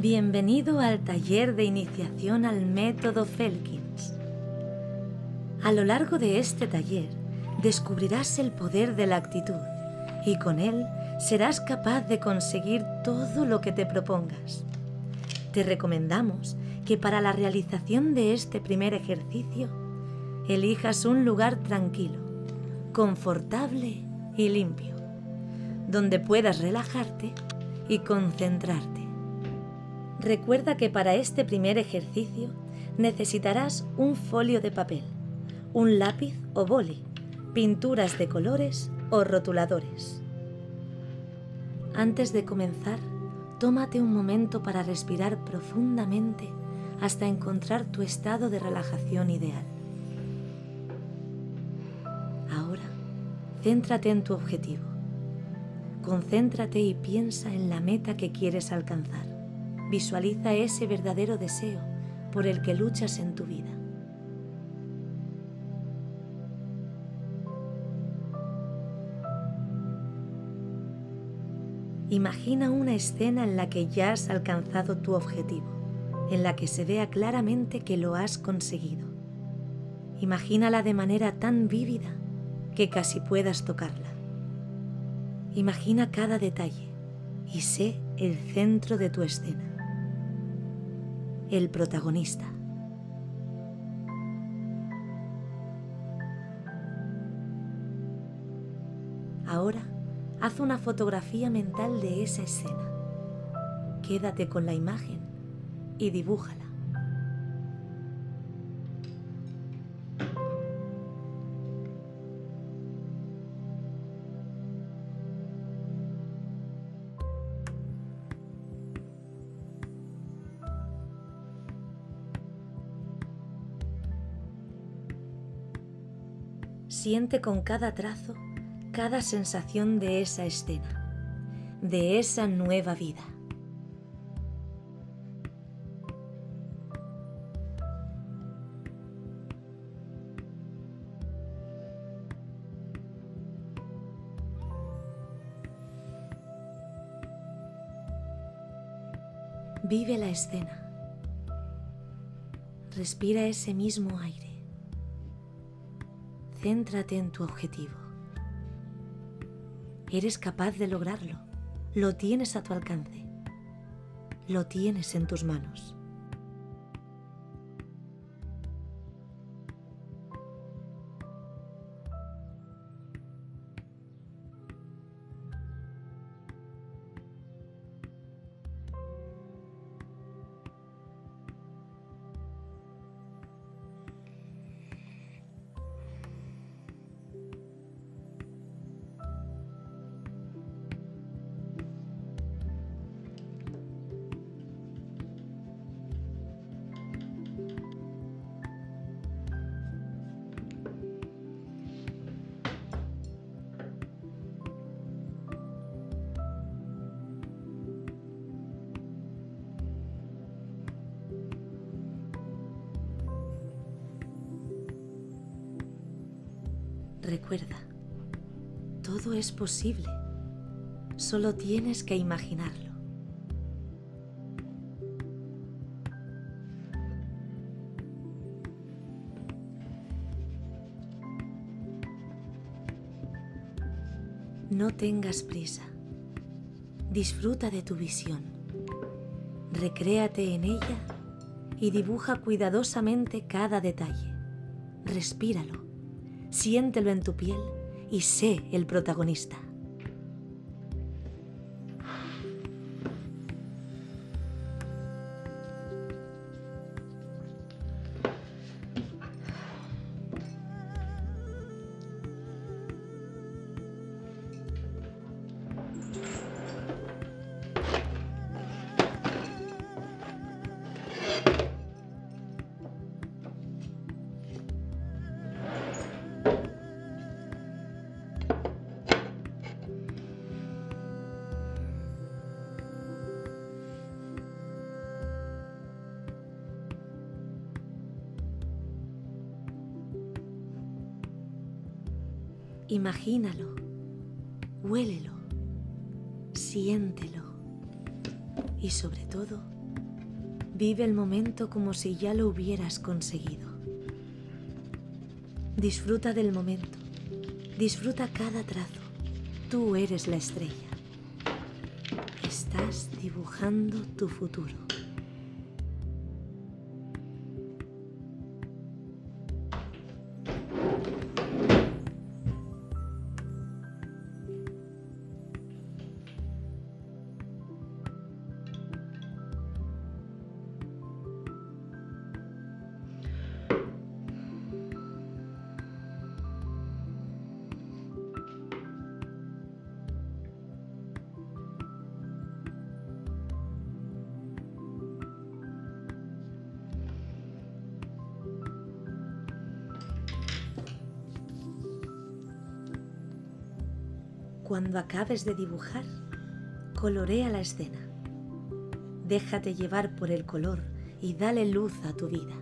Bienvenido al taller de iniciación al método Felkins. A lo largo de este taller descubrirás el poder de la actitud y con él serás capaz de conseguir todo lo que te propongas. Te recomendamos que para la realización de este primer ejercicio elijas un lugar tranquilo, confortable y limpio, donde puedas relajarte y concentrarte. Recuerda que para este primer ejercicio necesitarás un folio de papel, un lápiz o boli, pinturas de colores o rotuladores. Antes de comenzar, tómate un momento para respirar profundamente hasta encontrar tu estado de relajación ideal. Ahora, céntrate en tu objetivo. Concéntrate y piensa en la meta que quieres alcanzar. Visualiza ese verdadero deseo por el que luchas en tu vida. Imagina una escena en la que ya has alcanzado tu objetivo, en la que se vea claramente que lo has conseguido. Imagínala de manera tan vívida que casi puedas tocarla. Imagina cada detalle y sé el centro de tu escena, el protagonista. Ahora Haz una fotografía mental de esa escena. Quédate con la imagen y dibújala. Siente con cada trazo cada sensación de esa escena, de esa nueva vida. Vive la escena. Respira ese mismo aire. Céntrate en tu objetivo. Eres capaz de lograrlo. Lo tienes a tu alcance. Lo tienes en tus manos. Recuerda, todo es posible. Solo tienes que imaginarlo. No tengas prisa. Disfruta de tu visión. Recréate en ella y dibuja cuidadosamente cada detalle. Respíralo siéntelo en tu piel y sé el protagonista. Imagínalo, huélelo, siéntelo y sobre todo, Vive el momento como si ya lo hubieras conseguido. Disfruta del momento. Disfruta cada trazo. Tú eres la estrella. Estás dibujando tu futuro. Cuando acabes de dibujar, colorea la escena. Déjate llevar por el color y dale luz a tu vida.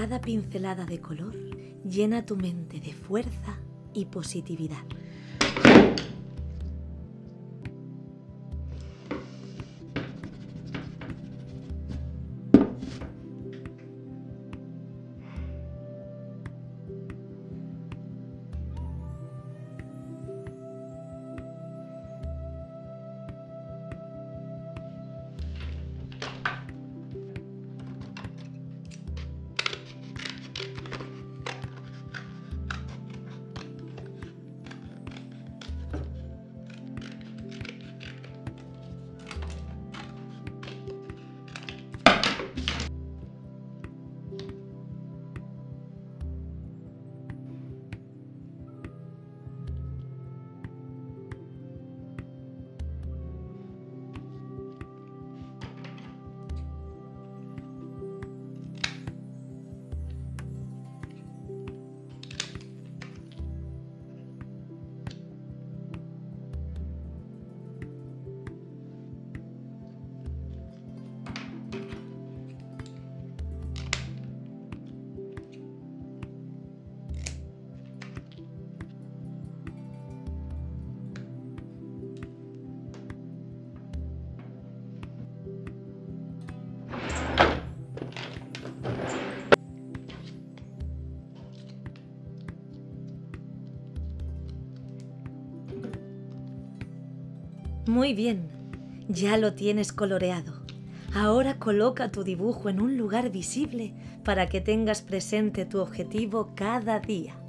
Cada pincelada de color llena tu mente de fuerza y positividad. Muy bien, ya lo tienes coloreado. Ahora coloca tu dibujo en un lugar visible para que tengas presente tu objetivo cada día.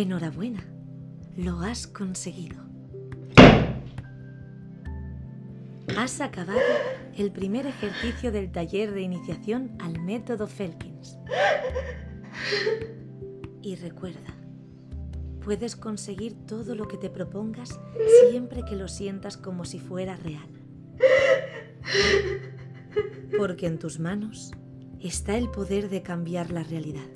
Enhorabuena, lo has conseguido. Has acabado el primer ejercicio del taller de iniciación al método Felkins. Y recuerda, puedes conseguir todo lo que te propongas siempre que lo sientas como si fuera real. Porque en tus manos está el poder de cambiar la realidad.